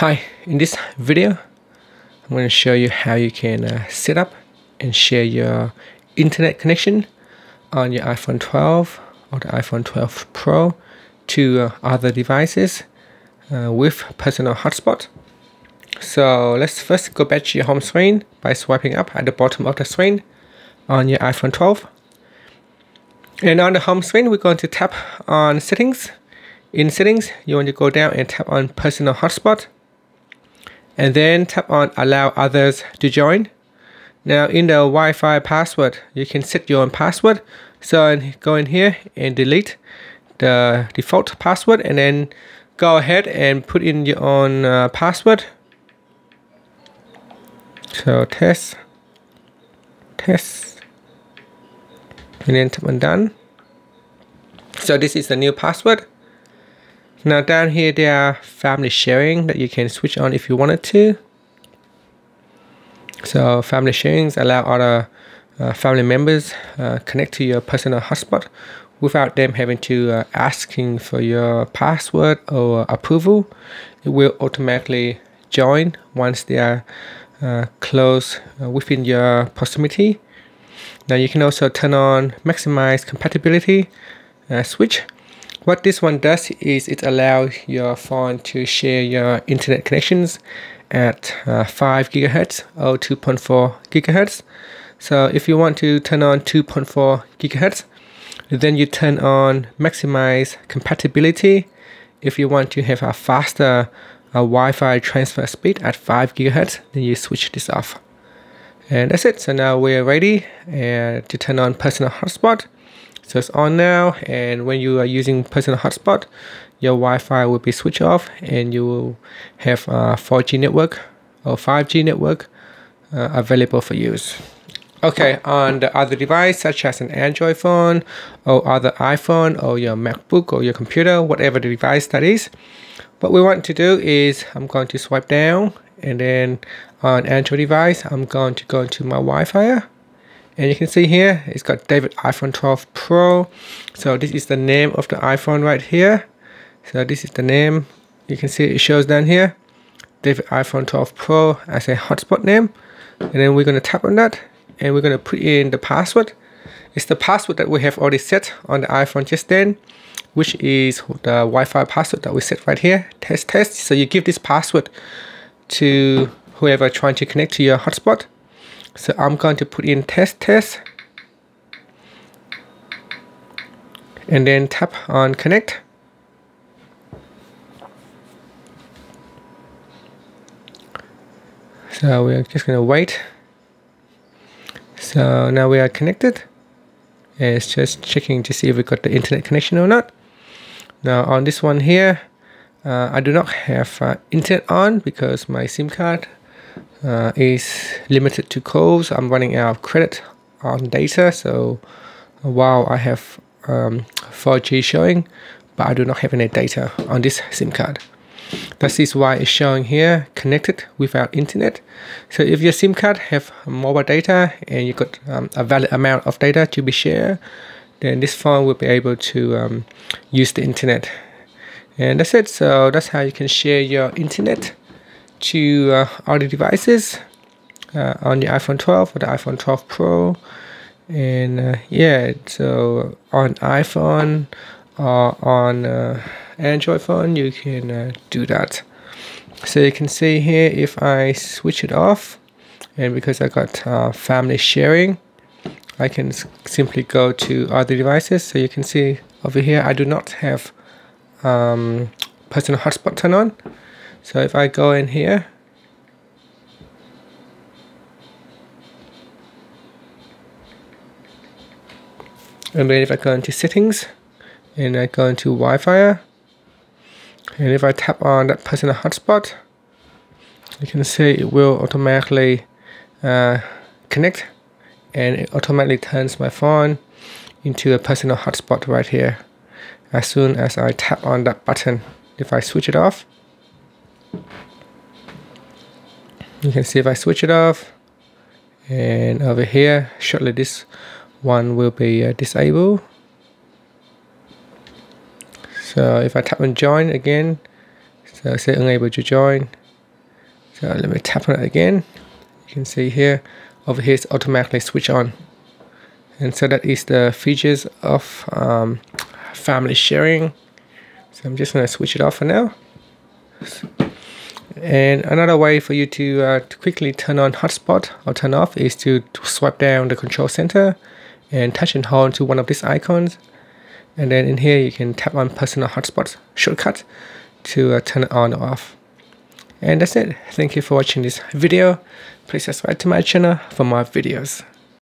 Hi, in this video, I'm going to show you how you can uh, set up and share your internet connection on your iPhone 12 or the iPhone 12 Pro to uh, other devices uh, with personal hotspot. So let's first go back to your home screen by swiping up at the bottom of the screen on your iPhone 12. And on the home screen, we're going to tap on settings. In settings, you want to go down and tap on personal hotspot and then tap on allow others to join. Now in the Wi-Fi password, you can set your own password. So go in here and delete the default password and then go ahead and put in your own uh, password. So test, test, and then tap on done. So this is the new password. Now down here there are family sharing that you can switch on if you wanted to. So family sharings allow other uh, family members uh, connect to your personal hotspot without them having to uh, asking for your password or approval. It will automatically join once they are uh, close uh, within your proximity. Now you can also turn on maximize compatibility uh, switch what this one does is it allows your phone to share your internet connections at uh, 5 gigahertz or 2.4 gigahertz. So if you want to turn on 2.4 gigahertz, then you turn on maximize compatibility. If you want to have a faster uh, Wi-Fi transfer speed at 5 gigahertz, then you switch this off. And that's it. So now we're ready uh, to turn on personal hotspot. So it's on now and when you are using personal hotspot, your Wi-Fi will be switched off and you will have a 4G network or 5G network uh, available for use. Okay, on the other device such as an Android phone or other iPhone or your MacBook or your computer, whatever the device that is, what we want to do is I'm going to swipe down and then on Android device, I'm going to go into my Wi-Fi and you can see here it's got David iPhone 12 Pro. So this is the name of the iPhone right here. So this is the name. You can see it shows down here. David iPhone 12 Pro as a hotspot name. And then we're going to tap on that and we're going to put in the password. It's the password that we have already set on the iPhone just then which is the Wi-Fi password that we set right here test test. So you give this password to whoever trying to connect to your hotspot so I'm going to put in test test and then tap on connect. So we're just going to wait. So now we are connected. It's just checking to see if we got the internet connection or not. Now on this one here, uh, I do not have uh, internet on because my SIM card uh, is limited to calls. I'm running out of credit on data, so while I have um, 4G showing, but I do not have any data on this SIM card. That is why it's showing here connected without internet. So if your SIM card have mobile data and you got um, a valid amount of data to be shared, then this phone will be able to um, use the internet. And that's it. So that's how you can share your internet to uh, other devices uh, on the iPhone 12 or the iPhone 12 Pro. And uh, yeah so on iPhone or on uh, Android phone you can uh, do that. So you can see here if I switch it off and because I got uh, family sharing I can simply go to other devices. So you can see over here I do not have um, personal hotspot turned on so if I go in here, and then if I go into settings, and I go into Wi-Fi, and if I tap on that personal hotspot, you can see it will automatically uh, connect and it automatically turns my phone into a personal hotspot right here. As soon as I tap on that button if I switch it off you can see if I switch it off and over here shortly this one will be uh, disabled so if I tap on join again so say unable to join So let me tap on it again. You can see here, over here it's automatically switch on. And so that is the features of um, family sharing. So I'm just gonna switch it off for now. And another way for you to, uh, to quickly turn on hotspot or turn off is to, swipe down the control center and touch and hold to one of these icons. And then in here you can tap on personal hotspot shortcut to uh, turn it on or off. And that's it. Thank you for watching this video. Please subscribe to my channel for more videos.